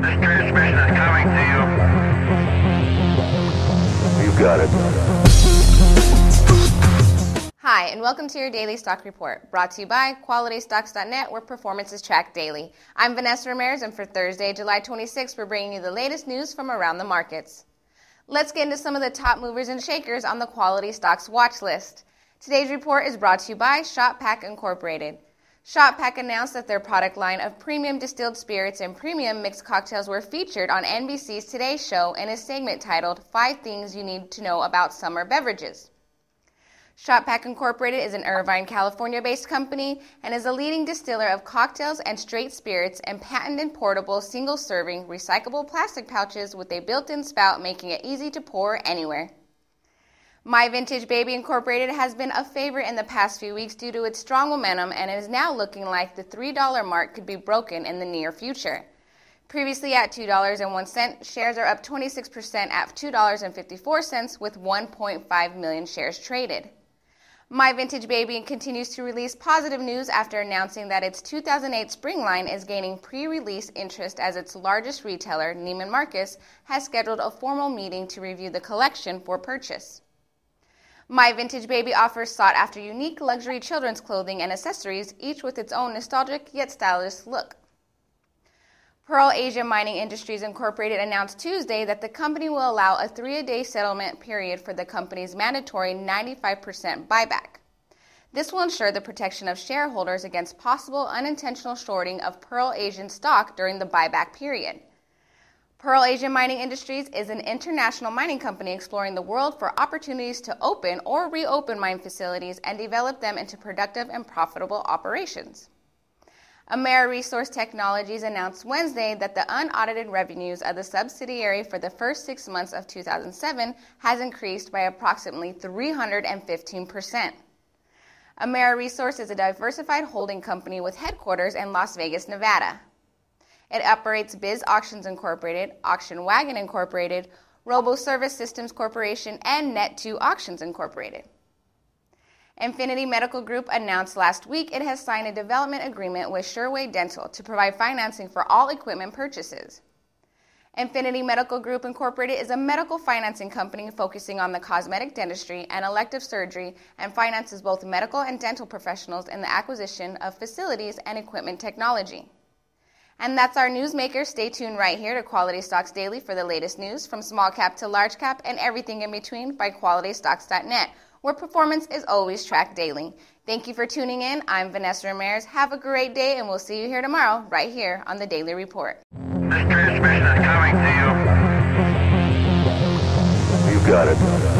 This transmission is coming to you. You got it. Hi, and welcome to your daily stock report, brought to you by QualityStocks.net, where performance is tracked daily. I'm Vanessa Ramirez, and for Thursday, July 26th, we're bringing you the latest news from around the markets. Let's get into some of the top movers and shakers on the Quality Stocks watch list. Today's report is brought to you by ShotPak Incorporated. ShotPak announced that their product line of premium distilled spirits and premium mixed cocktails were featured on NBC's Today Show in a segment titled Five Things You Need to Know About Summer Beverages. ShotPak Incorporated is an Irvine, California based company and is a leading distiller of cocktails and straight spirits and patented portable single serving recyclable plastic pouches with a built in spout, making it easy to pour anywhere. My Vintage Baby Incorporated has been a favorite in the past few weeks due to its strong momentum and it is now looking like the $3 mark could be broken in the near future. Previously at $2.01, shares are up 26% at $2.54 with 1.5 million shares traded. My Vintage Baby continues to release positive news after announcing that its 2008 spring line is gaining pre release interest as its largest retailer, Neiman Marcus, has scheduled a formal meeting to review the collection for purchase. My Vintage Baby offers sought after unique luxury children's clothing and accessories, each with its own nostalgic yet stylish look. Pearl Asian Mining Industries Incorporated announced Tuesday that the company will allow a three day settlement period for the company's mandatory 95% buyback. This will ensure the protection of shareholders against possible unintentional shorting of Pearl Asian stock during the buyback period. Pearl Asian Mining Industries is an international mining company exploring the world for opportunities to open or reopen mine facilities and develop them into productive and profitable operations. Amera Resource Technologies announced Wednesday that the unaudited revenues of the subsidiary for the first six months of 2007 has increased by approximately 315%. Amera Resource is a diversified holding company with headquarters in Las Vegas, Nevada. It operates Biz Auctions Incorporated, Auction Wagon Incorporated, Robo Service Systems Corporation, and Net2 Auctions Incorporated. Infinity Medical Group announced last week it has signed a development agreement with Sherway Dental to provide financing for all equipment purchases. Infinity Medical Group Incorporated is a medical financing company focusing on the cosmetic dentistry and elective surgery and finances both medical and dental professionals in the acquisition of facilities and equipment technology. And that's our newsmaker. Stay tuned right here to Quality Stocks Daily for the latest news from small cap to large cap and everything in between by QualityStocks.net, where performance is always tracked daily. Thank you for tuning in. I'm Vanessa Ramirez. Have a great day, and we'll see you here tomorrow, right here on the Daily Report. This transmission is coming to you. You got it.